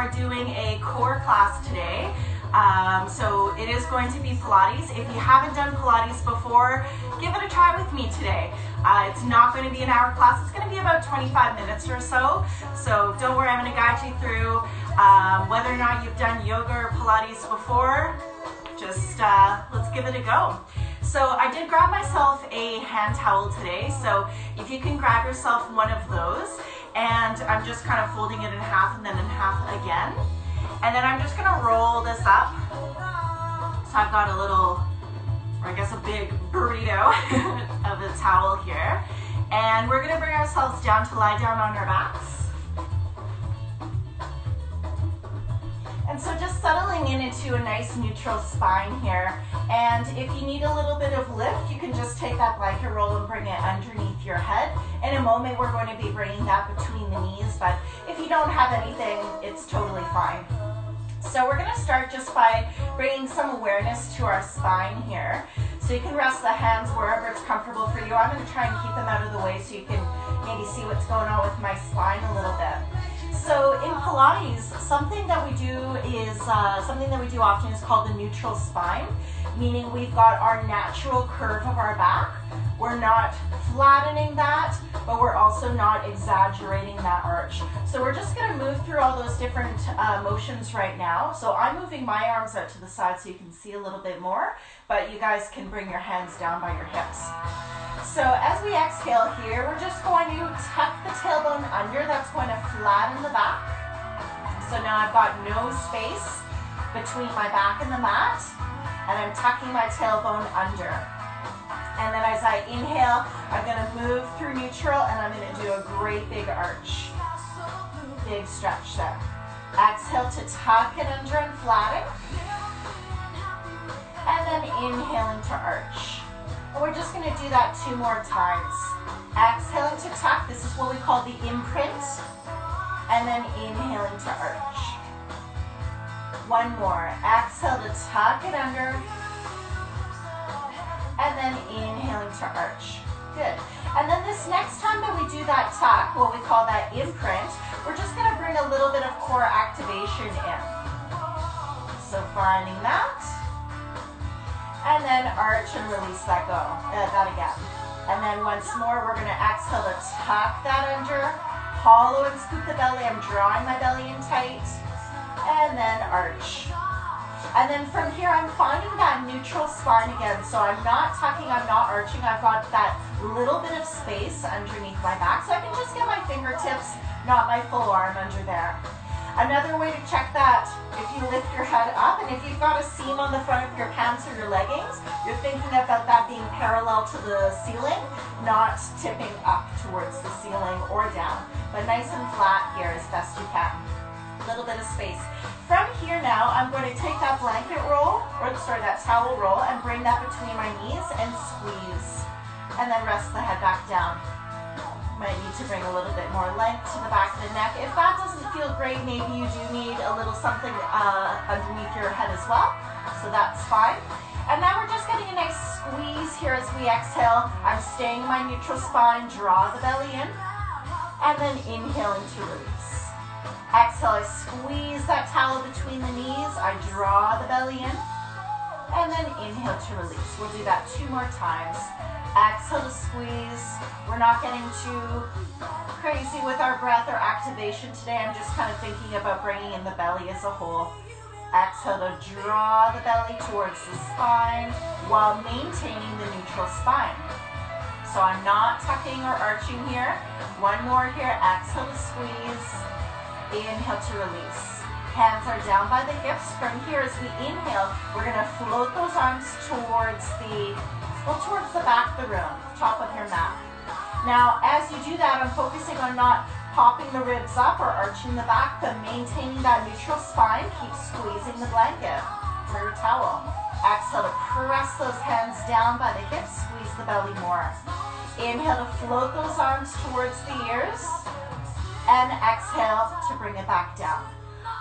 are doing a core class today. Um, so it is going to be Pilates. If you haven't done Pilates before, give it a try with me today. Uh, it's not going to be an hour class. It's going to be about 25 minutes or so. So don't worry, I'm going to guide you through um, whether or not you've done yoga or Pilates before. Just uh, let's give it a go. So I did grab myself a hand towel today. So if you can grab yourself one of those and I'm just kind of folding it in half and then in half again. And then I'm just gonna roll this up. So I've got a little, or I guess a big burrito of a towel here. And we're gonna bring ourselves down to lie down on our backs. And so just settling in into a nice neutral spine here. And if you need a little bit of lift, you can just take that blanket roll and bring it underneath your head. In a moment, we're going to be bringing that between the knees, but if you don't have anything, it's totally fine. So we're gonna start just by bringing some awareness to our spine here. So you can rest the hands wherever it's comfortable for you. I'm gonna try and keep them out of the way so you can maybe see what's going on with my spine a little bit. So in Pilates, something that we do is, uh, something that we do often is called the neutral spine, meaning we've got our natural curve of our back. We're not flattening that, but we're also not exaggerating that arch. So we're just gonna move through all those different uh, motions right now. So I'm moving my arms out to the side so you can see a little bit more, but you guys can bring your hands down by your hips. So as we exhale here, we're just going to tuck the tailbone under. That's going to flatten the back. So now I've got no space between my back and the mat, and I'm tucking my tailbone under. And then as I inhale, I'm gonna move through neutral and I'm gonna do a great big arch. Big stretch there. Exhale to tuck it under and flatten. And then inhaling to arch. And we're just gonna do that two more times. Exhaling to tuck, this is what we call the imprint. And then inhaling to arch. One more, exhale to tuck it under. And then inhaling to arch. Good. And then this next time that we do that tuck, what we call that imprint, we're just gonna bring a little bit of core activation in. So finding that and then arch and release that go, uh, that again. And then once more, we're gonna exhale to tuck that under, hollow and scoop the belly. I'm drawing my belly in tight, and then arch. And then from here, I'm finding that neutral spine again. So I'm not tucking, I'm not arching. I've got that little bit of space underneath my back. So I can just get my fingertips, not my full arm under there. Another way to check that, if you lift your head up and if you've got a seam on the front of your pants or your leggings, you're thinking about that being parallel to the ceiling, not tipping up towards the ceiling or down, but nice and flat here as best you can. A little bit of space. From here now, I'm going to take that blanket roll, or sorry, that towel roll, and bring that between my knees and squeeze. And then rest the head back down. Might need to bring a little bit more length to the back of the neck. If that doesn't feel great, maybe you do need a little something uh, underneath your head as well. So that's fine. And now we're just getting a nice squeeze here as we exhale. I'm staying in my neutral spine, draw the belly in, and then inhale into release. Exhale, I squeeze that towel between the knees. I draw the belly in, and then inhale to release. We'll do that two more times. Exhale to squeeze. We're not getting too crazy with our breath or activation today. I'm just kind of thinking about bringing in the belly as a whole. Exhale to draw the belly towards the spine while maintaining the neutral spine. So I'm not tucking or arching here. One more here. Exhale to squeeze. Inhale to release. Hands are down by the hips. From here, as we inhale, we're going to float those arms towards the well, towards the back of the room, top of your mat. Now, as you do that, I'm focusing on not popping the ribs up or arching the back, but maintaining that neutral spine. Keep squeezing the blanket or your towel. Exhale to press those hands down by the hips, squeeze the belly more. Inhale to float those arms towards the ears, and exhale to bring it back down.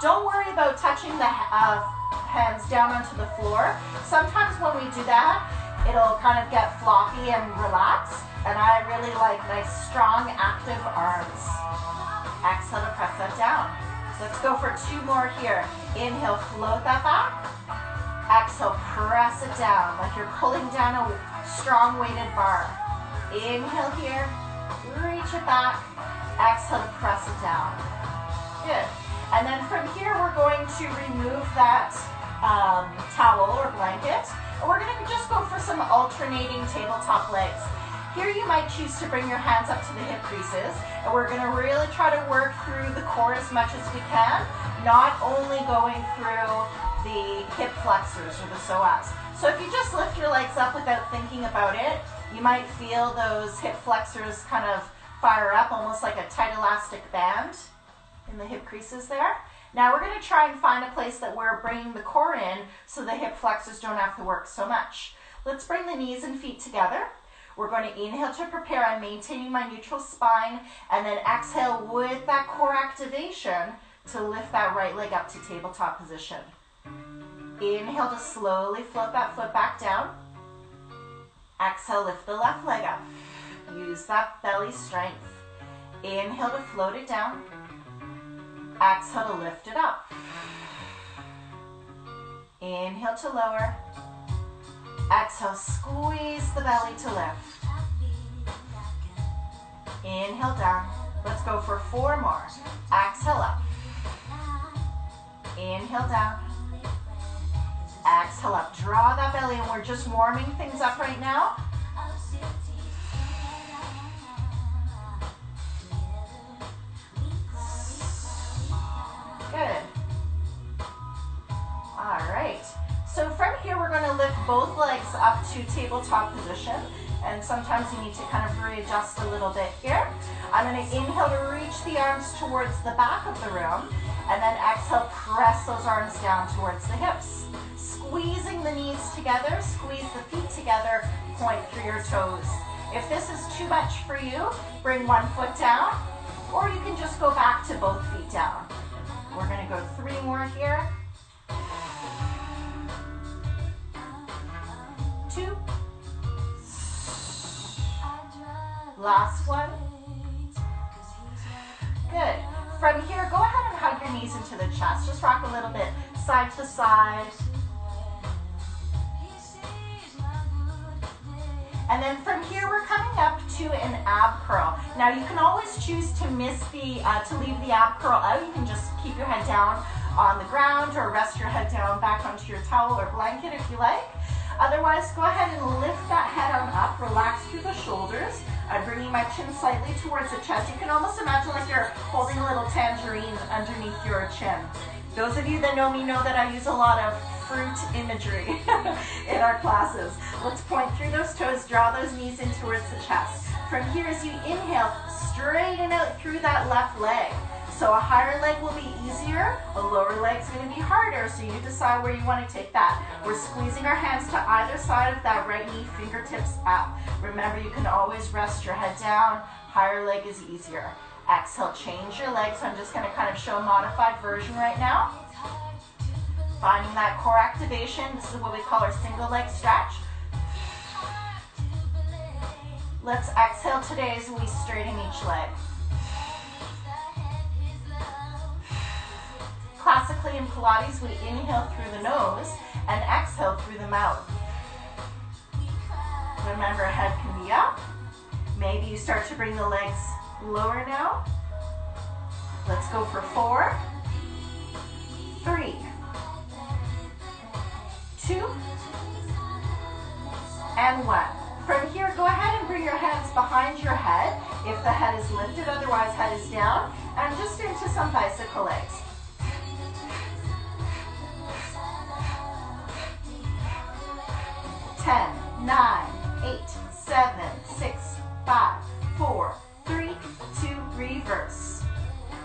Don't worry about touching the uh, hands down onto the floor. Sometimes when we do that, it'll kind of get floppy and relaxed. And I really like nice, strong, active arms. Exhale to press that down. Let's go for two more here. Inhale, float that back. Exhale, press it down like you're pulling down a strong weighted bar. Inhale here, reach it back. Exhale to press it down. Good. And then from here, we're going to remove that um, towel or blanket. We're gonna just go for some alternating tabletop legs. Here you might choose to bring your hands up to the hip creases, and we're gonna really try to work through the core as much as we can, not only going through the hip flexors or the psoas. So if you just lift your legs up without thinking about it, you might feel those hip flexors kind of fire up, almost like a tight elastic band in the hip creases there. Now we're going to try and find a place that we're bringing the core in so the hip flexors don't have to work so much. Let's bring the knees and feet together. We're going to inhale to prepare. I'm maintaining my neutral spine and then exhale with that core activation to lift that right leg up to tabletop position. Inhale to slowly float that foot back down. Exhale, lift the left leg up. Use that belly strength. Inhale to float it down. Exhale to lift it up. Inhale to lower. Exhale, squeeze the belly to lift. Inhale down. Let's go for four more. Exhale up. Inhale down. Exhale up. Draw that belly and we're just warming things up right now. Up to tabletop position. And sometimes you need to kind of readjust a little bit here. I'm going to inhale to reach the arms towards the back of the room. And then exhale, press those arms down towards the hips. Squeezing the knees together, squeeze the feet together, point through your toes. If this is too much for you, bring one foot down, or you can just go back to both feet down. We're gonna go three more here. Last one. Good. From here, go ahead and hug your knees into the chest. Just rock a little bit side to side. And then from here, we're coming up to an ab curl. Now you can always choose to miss the, uh, to leave the ab curl out. You can just keep your head down on the ground or rest your head down back onto your towel or blanket if you like. Otherwise, go ahead and lift that head on up, relax through the shoulders. I'm bringing my chin slightly towards the chest. You can almost imagine like you're holding a little tangerine underneath your chin. Those of you that know me know that I use a lot of fruit imagery in our classes. Let's point through those toes, draw those knees in towards the chest. From here, as you inhale, straighten out through that left leg. So a higher leg will be easier, a lower leg is going to be harder, so you decide where you want to take that. We're squeezing our hands to either side of that right knee, fingertips up. Remember, you can always rest your head down, higher leg is easier. Exhale, change your legs. I'm just going to kind of show a modified version right now. Finding that core activation. This is what we call our single leg stretch. Let's exhale today as we straighten each leg. Classically in Pilates, we inhale through the nose and exhale through the mouth. Remember, head can be up. Maybe you start to bring the legs lower now. Let's go for four, three, two, and one. From here, go ahead and bring your hands behind your head if the head is lifted, otherwise head is down, and just into some bicycle legs. Ten, nine, eight, seven, six, five, four, three, two, reverse.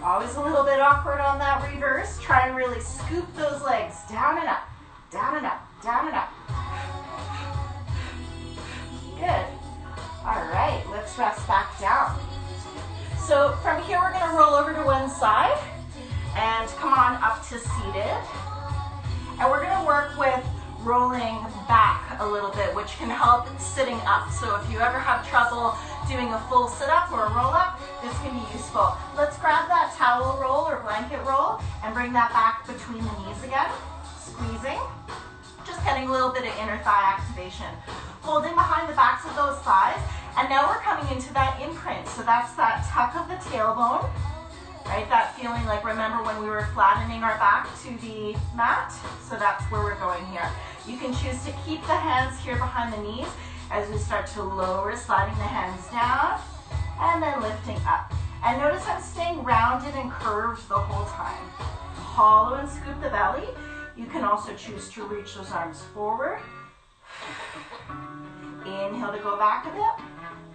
Always a little bit awkward on that reverse. Try and really scoop those legs down and up, down and up, down and up. Good. All right, let's rest back down. So from here, we're gonna roll over to one side and come on up to seated. And we're gonna work with rolling back a little bit, which can help sitting up. So if you ever have trouble doing a full sit-up or a roll-up, this can be useful. Let's grab that towel roll or blanket roll and bring that back between the knees again. Squeezing. Just getting a little bit of inner thigh activation. Holding behind the backs of those thighs. And now we're coming into that imprint. So that's that tuck of the tailbone right? That feeling like, remember when we were flattening our back to the mat? So that's where we're going here. You can choose to keep the hands here behind the knees as we start to lower, sliding the hands down, and then lifting up. And notice I'm staying rounded and curved the whole time. Hollow and scoop the belly. You can also choose to reach those arms forward. Inhale to go back a bit.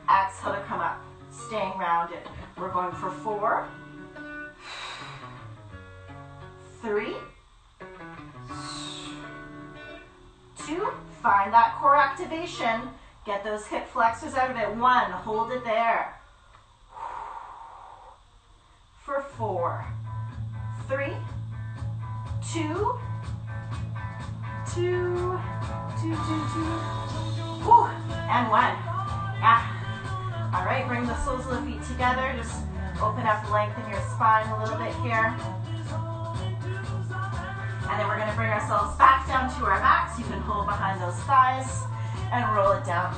Exhale to come up. Staying rounded. We're going for four, three, two, find that core activation, get those hip flexors out of it, one, hold it there, for four, three, two, two, two, two, two, Whew. and one, yeah. All right, bring the soles of the feet together, just open up, lengthen your spine a little bit here. And then we're gonna bring ourselves back down to our backs. You can hold behind those thighs and roll it down.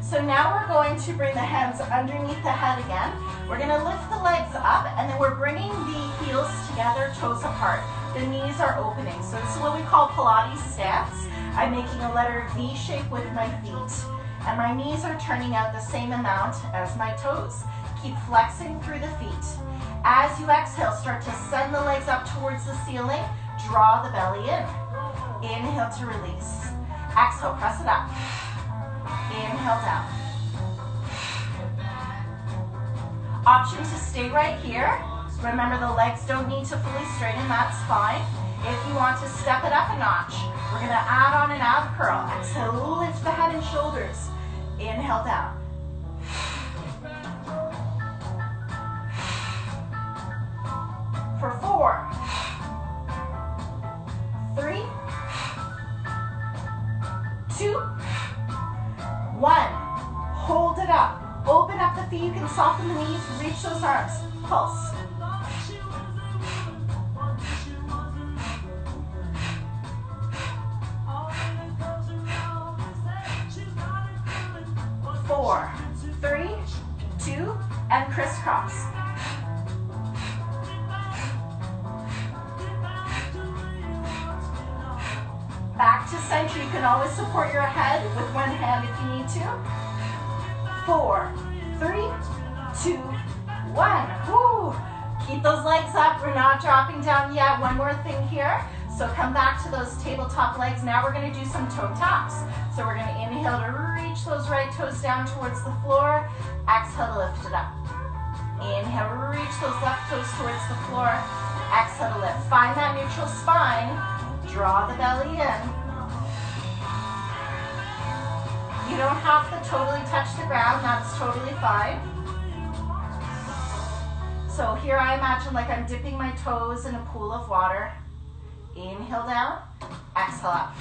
So now we're going to bring the hands underneath the head again. We're gonna lift the legs up and then we're bringing the heels together, toes apart. The knees are opening. So this is what we call Pilates stance. I'm making a letter V shape with my feet. And my knees are turning out the same amount as my toes. Keep flexing through the feet. As you exhale, start to send the legs up towards the ceiling draw the belly in. Inhale to release. Exhale, press it up. Inhale down. Option to stay right here. Remember the legs don't need to fully straighten, that's fine. If you want to step it up a notch, we're gonna add on an ab curl. Exhale, lift the head and shoulders. Inhale down. Reach those arms. Pulse. Four, three, two, and crisscross. Back to center. You can always support your head with one hand if you need to. Four, three, two, one. Keep those legs up. We're not dropping down yet. One more thing here. So come back to those tabletop legs. Now we're going to do some toe taps. So we're going to inhale to reach those right toes down towards the floor. Exhale to lift it up. Inhale, to reach those left toes towards the floor. Exhale to lift. Find that neutral spine. Draw the belly in. You don't have to totally touch the ground, that's totally fine. So here I imagine like I'm dipping my toes in a pool of water. Inhale down, exhale up.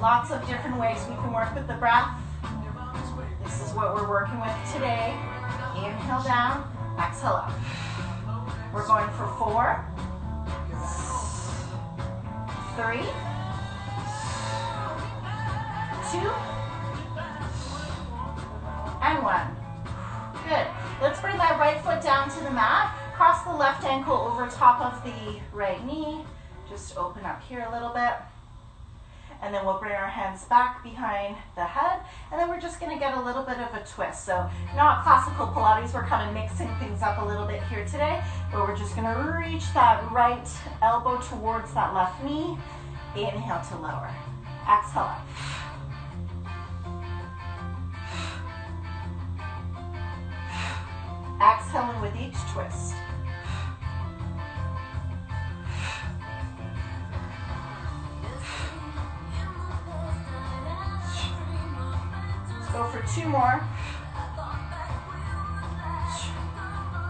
Lots of different ways we can work with the breath. This is what we're working with today. Inhale down, exhale up. We're going for four, three, two, and one. Let's bring that right foot down to the mat. Cross the left ankle over top of the right knee. Just open up here a little bit. And then we'll bring our hands back behind the head. And then we're just gonna get a little bit of a twist. So not classical Pilates, we're kind of mixing things up a little bit here today. But we're just gonna reach that right elbow towards that left knee. Inhale to lower. Exhale up. Exhaling with each twist. Let's go for two more.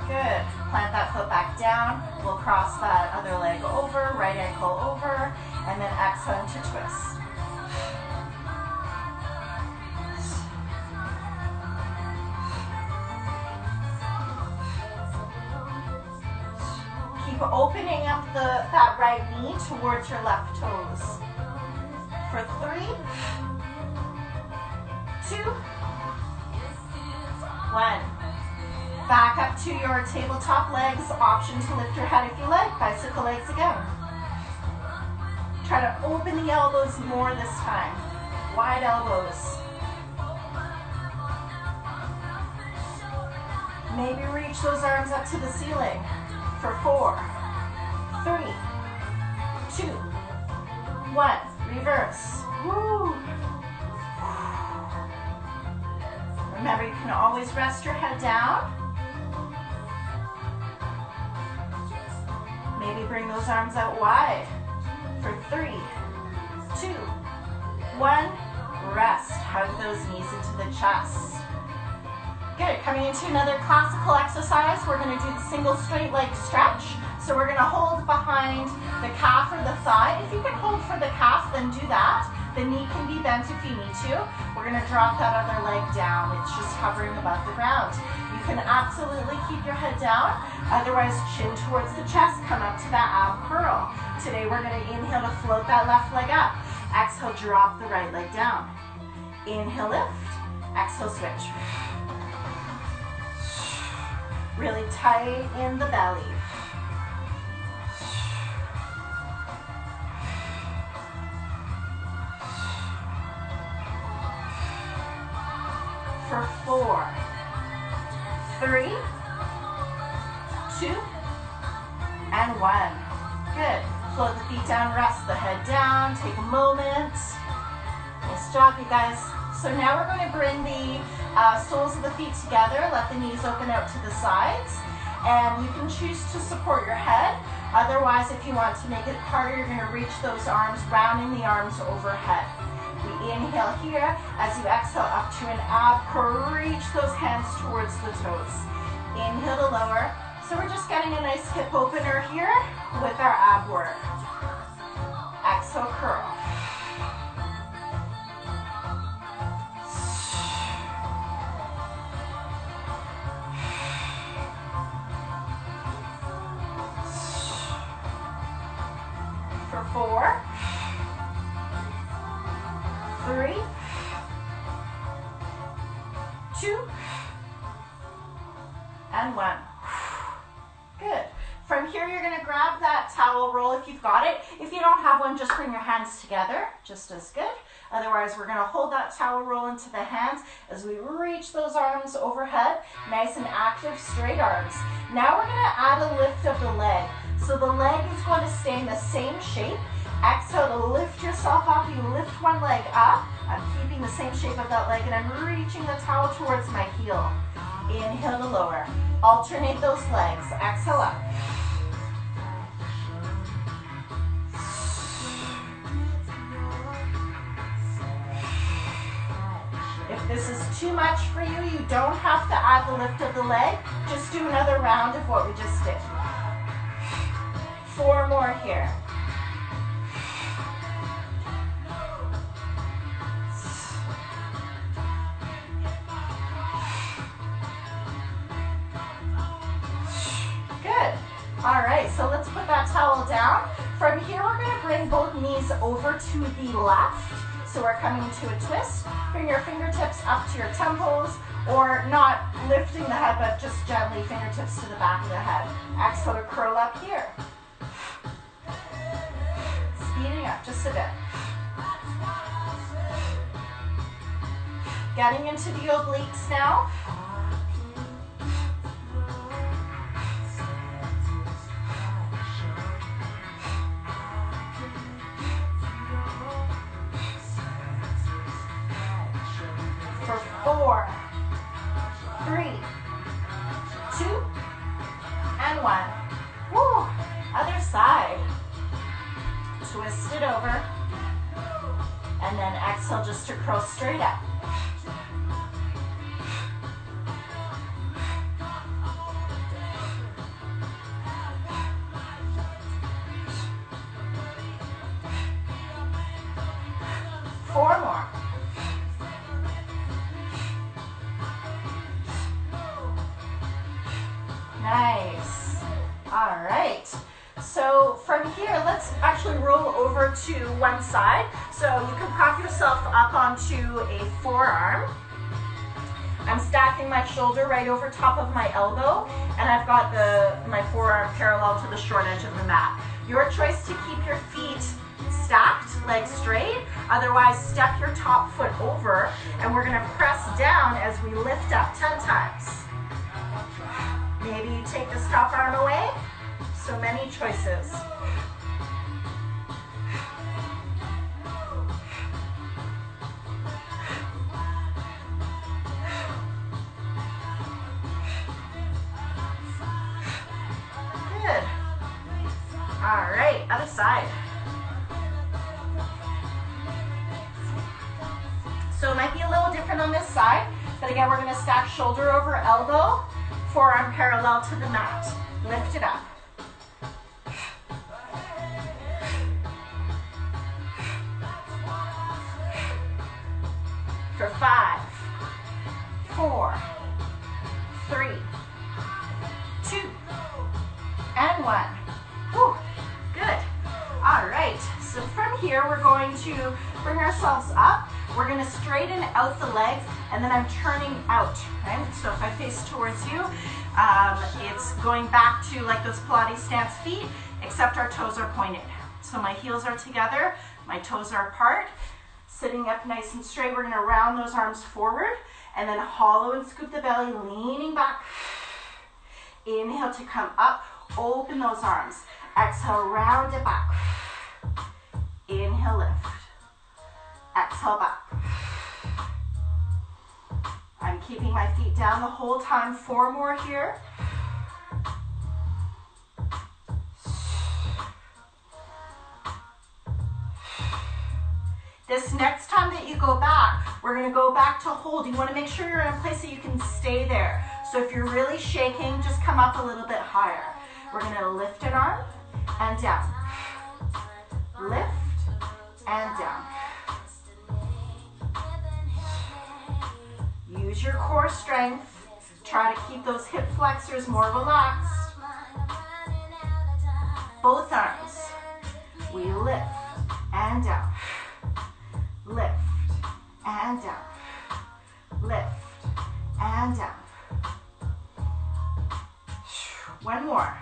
Good. Plant that foot back down. We'll cross that other leg over, right ankle over, and then exhale to twist. Right knee towards your left toes. For three, two, one. Back up to your tabletop legs. Option to lift your head if you like. Bicycle legs again. Try to open the elbows more this time. Wide elbows. Maybe reach those arms up to the ceiling for four, three, one. Reverse. Woo. Remember, you can always rest your head down. Maybe bring those arms out wide for three, two, one. Rest. Hug those knees into the chest. Good. Coming into another classical exercise, we're going to do the single straight leg stretch. So we're going to hold behind the calf or the thigh. If you can hold for the calf, then do that. The knee can be bent if you need to. We're going to drop that other leg down. It's just hovering above the ground. You can absolutely keep your head down. Otherwise, chin towards the chest. Come up to that ab curl. Today, we're going to inhale to float that left leg up. Exhale, drop the right leg down. Inhale, lift. Exhale, switch. Really tight in the belly. Together. Let the knees open out to the sides. And you can choose to support your head. Otherwise, if you want to make it harder, you're going to reach those arms, rounding the arms overhead. We inhale here. As you exhale up to an ab reach those hands towards the toes. Inhale to lower. So we're just getting a nice hip opener here with our ab work. Exhale, curl. Four, three, two, and one. Good. From here, you're going to grab that towel roll if you've got it. If you don't have one, just bring your hands together, just as good. Otherwise, we're going to hold that towel roll into the hands as we reach those arms overhead. Nice and active, straight arms. Now we're going to add a lift of the leg. So the leg is going to stay in the same shape. Exhale to lift yourself up. You lift one leg up. I'm keeping the same shape of that leg and I'm reaching the towel towards my heel. Inhale to lower. Alternate those legs. Exhale up. If this is too much for you, you don't have to add the lift of the leg. Just do another round of what we just did. Four more here. Good. All right, so let's put that towel down. From here, we're gonna bring both knees over to the left. So we're coming to a twist. Bring your fingertips up to your temples, or not lifting the head, but just gently fingertips to the back of the head. Exhale to curl up here. Speeding up just a bit. Getting into the obliques now. Up onto a forearm. I'm stacking my shoulder right over top of my elbow, and I've got the my forearm parallel to the short edge of the mat. Your choice to keep your feet stacked, legs straight. Otherwise, step your top foot over, and we're gonna press down as we lift up 10 times. Maybe you take the top arm away. So many choices. Shoulder over elbow, forearm parallel to the mat. Lift it up. For five, four, three, two, and one. Whew, good. All right, so from here, we're going to bring ourselves up. We're gonna straighten out the legs, and then I'm turning out, right? So if I face towards you, um, it's going back to like those Pilates stance feet, except our toes are pointed. So my heels are together, my toes are apart, sitting up nice and straight. We're gonna round those arms forward, and then hollow and scoop the belly, leaning back. Inhale to come up, open those arms. Exhale, round it back. Inhale, lift. Exhale, back. I'm keeping my feet down the whole time. Four more here. This next time that you go back, we're gonna go back to hold. You wanna make sure you're in a place that you can stay there. So if you're really shaking, just come up a little bit higher. We're gonna lift an arm and down. Lift and down. Use your core strength. Try to keep those hip flexors more relaxed. Both arms. We lift and down. Lift and down. Lift and down. One more.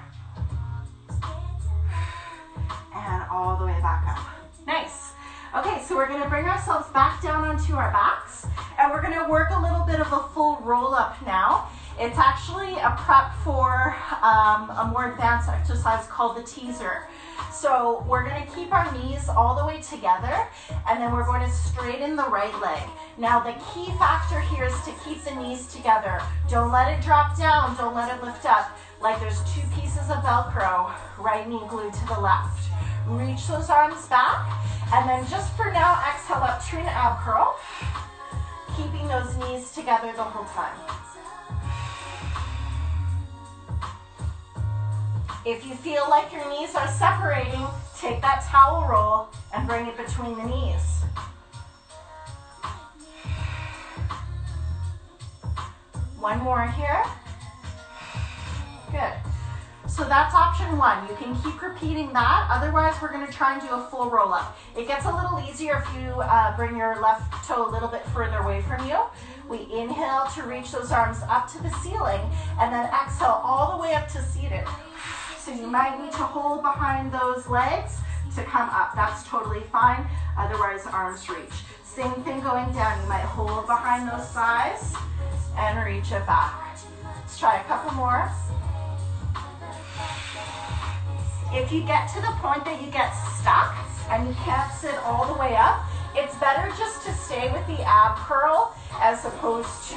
And all the way back up. Nice. Okay, so we're gonna bring ourselves back down onto our backs and we're gonna work a little bit of a full roll up now. It's actually a prep for um, a more advanced exercise called the teaser. So we're gonna keep our knees all the way together and then we're going to straighten the right leg. Now the key factor here is to keep the knees together. Don't let it drop down, don't let it lift up. Like there's two pieces of Velcro, right knee glued to the left. Reach those arms back and then just for now, exhale up to an ab curl, keeping those knees together the whole time. If you feel like your knees are separating, take that towel roll and bring it between the knees. One more here. Good. So that's option one. You can keep repeating that. Otherwise, we're gonna try and do a full roll up. It gets a little easier if you uh, bring your left toe a little bit further away from you. We inhale to reach those arms up to the ceiling and then exhale all the way up to seated. So you might need to hold behind those legs to come up. That's totally fine. Otherwise, arms reach. Same thing going down. You might hold behind those thighs and reach it back. Let's try a couple more. If you get to the point that you get stuck and you can't sit all the way up, it's better just to stay with the ab curl as opposed to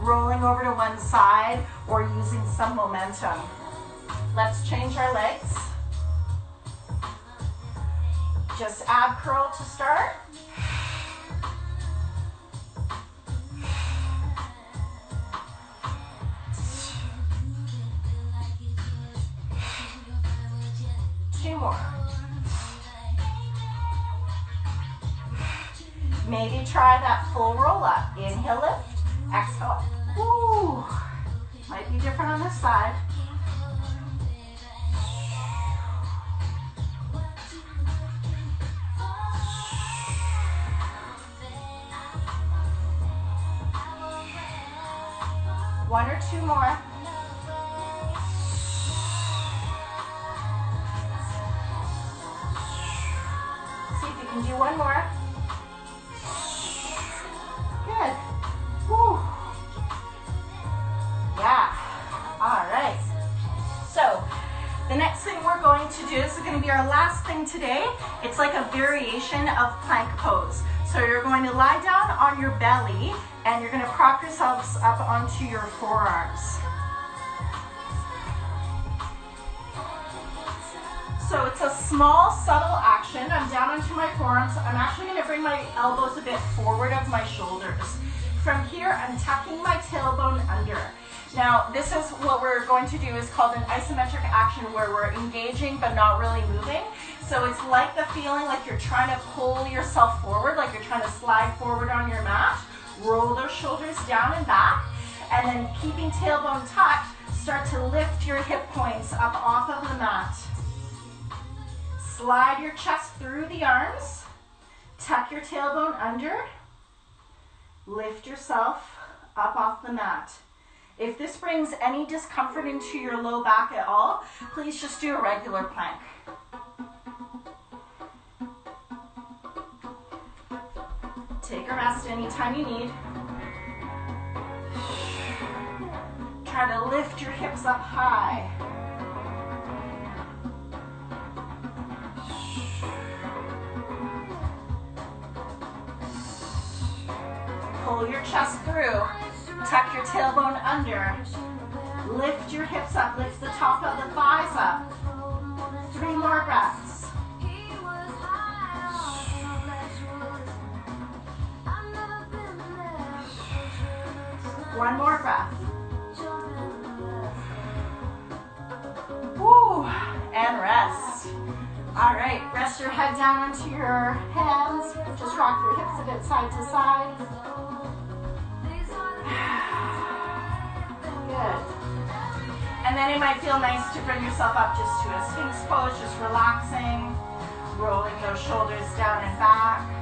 rolling over to one side or using some momentum. Let's change our legs. Just ab curl to start. Maybe try that full roll up. Inhale, lift. Exhale. Ooh. Might be different on this side. Of plank pose. So you're going to lie down on your belly and you're going to prop yourselves up onto your forearms. So it's a small, subtle action. I'm down onto my forearms. I'm actually going to bring my elbows a bit forward of my shoulders. From here, I'm tucking my tailbone under. Now, this is what we're going to do is called an isometric action where we're engaging but not really moving. So it's like the feeling like you're trying to pull yourself forward, like you're trying to slide forward on your mat. Roll those shoulders down and back. And then keeping tailbone tucked, start to lift your hip points up off of the mat. Slide your chest through the arms. Tuck your tailbone under. Lift yourself up off the mat. If this brings any discomfort into your low back at all, please just do a regular plank. Take a rest anytime you need. Try to lift your hips up high. Pull your chest through. Tuck your tailbone under. Lift your hips up. Lift the top of the thighs up. Three more breaths. One more breath. Woo, and rest. All right, rest your head down onto your hands. Just rock your hips a bit side to side. Good. And then it might feel nice to bring yourself up just to a sphinx pose, just relaxing, rolling those shoulders down and back.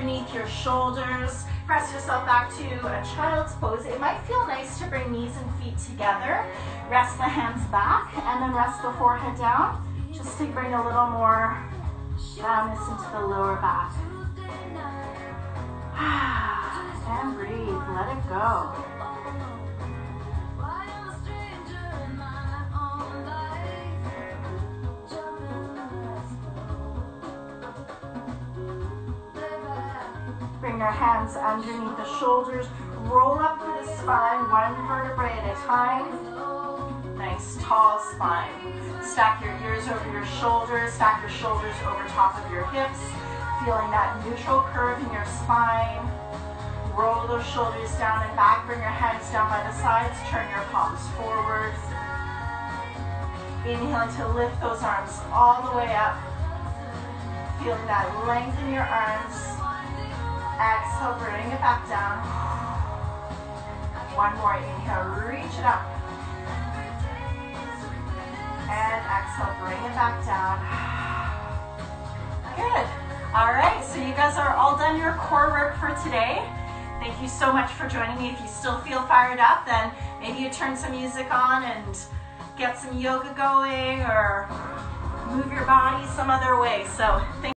Underneath your shoulders. Press yourself back to a child's pose. It might feel nice to bring knees and feet together. Rest the hands back and then rest the forehead down just to bring a little more roundness into the lower back. And breathe, let it go. Hands underneath the shoulders. Roll up through the spine, one vertebrae at a time. Nice tall spine. Stack your ears over your shoulders. Stack your shoulders over top of your hips. Feeling that neutral curve in your spine. Roll those shoulders down and back. Bring your hands down by the sides. Turn your palms forward. Inhale to lift those arms all the way up. Feeling that length in your arms. Exhale, bring it back down. One more inhale, reach it up. And exhale, bring it back down. Good. All right, so you guys are all done your core work for today. Thank you so much for joining me. If you still feel fired up, then maybe you turn some music on and get some yoga going or move your body some other way. So thank